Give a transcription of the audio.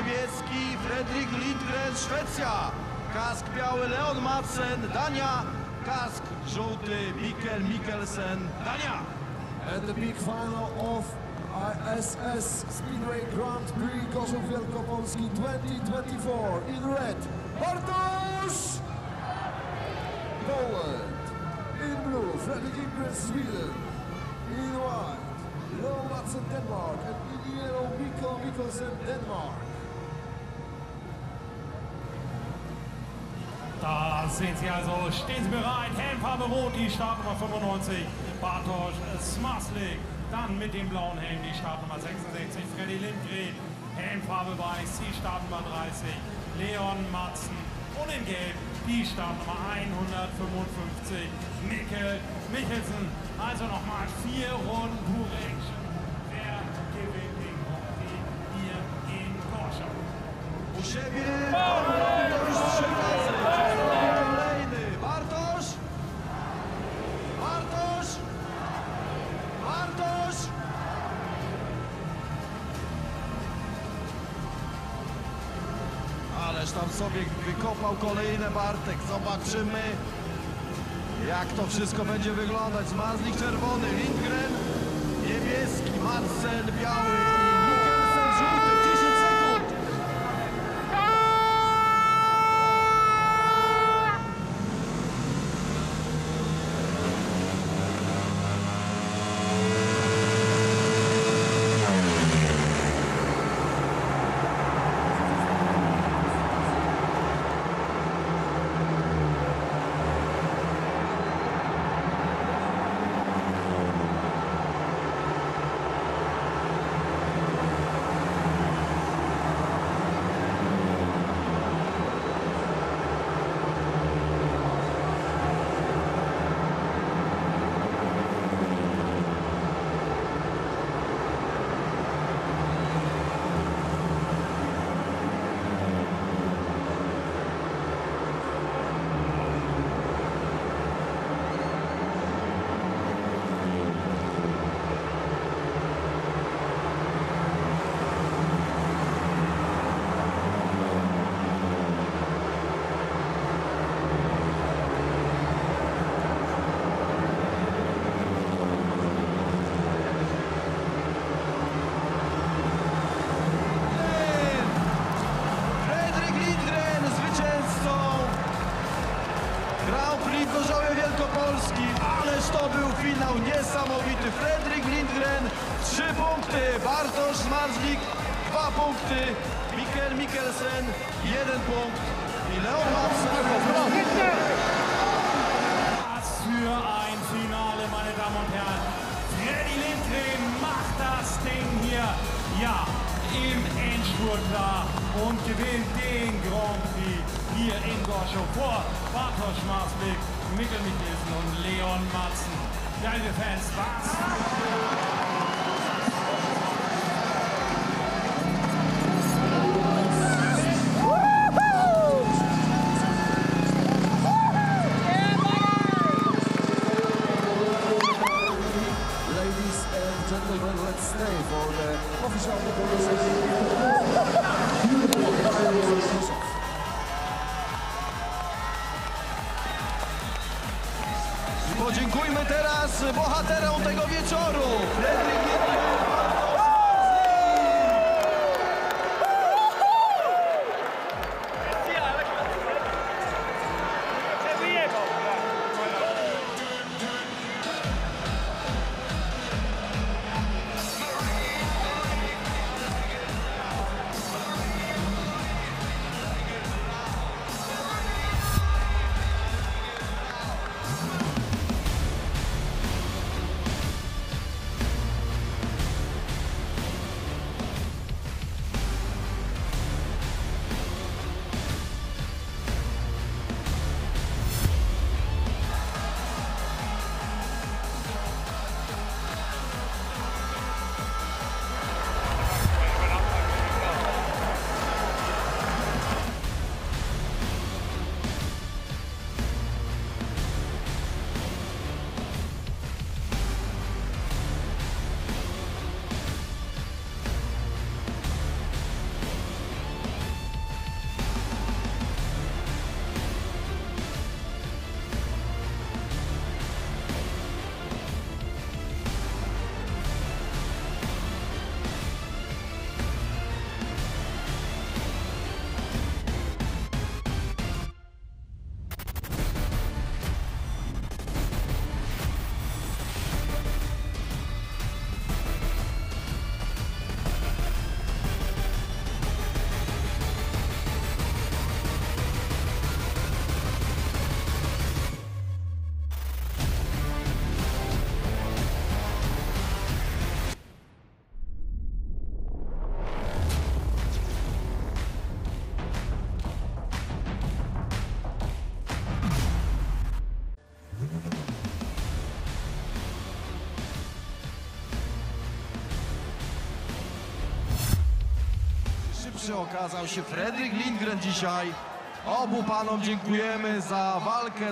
niebieski Fredrik Lindgren, Szwecja. Kask biały Leon Madsen, Dania. Kask żółty Mikkel Mikkelsen, Dania. And the big final of ISS Speedway Grand Prix Gorzów Wielkopolski 2024 in red, Bartosz Poland. In blue, Fredrik Ingrid Sweden. In white, Leo Madsen Denmark. And in yellow, Mikkel Mikkelsen Denmark. Da sind sie also, stehen sie bereit, Helmfarbe rot, die Startnummer 95, Bartosz Smaslik. Dann mit dem blauen Helm die Startnummer 66, Freddy Lindgren. Helmfarbe weiß, die Startnummer 30, Leon Matzen. Und in gelb die Startnummer 155, Mikkel Michelsen. Also nochmal vier Runden pure Action. Wer gewinnt den Grand Prix hier in Gorschau? Tam sobie wykopał kolejne Bartek. Zobaczymy, jak to wszystko będzie wyglądać. Zmarzlik czerwony, Lindgren niebieski, Madsen biały i Mikkelsen żółty. Wielkopolski. Ależ to był finał niesamowity. Fredrik Lindgren trzy punkty, Bartosz Zmarzlik dwa punkty, Mikkel Mikkelsen jeden punkt i Leon Madsen. Was für ein Finale, meine Damen und Herren. Freddy Lindgren macht das Ding hier, ja, im Endspurt klar und gewinnt den Grand Prix hier in Gorschow vor Bartosz Marslik, Mikkel Mikkelsen und Leon Matzen. Liebe Fans, was? Okazał się Fredrik Lindgren dzisiaj. Obu panom dziękujemy za walkę.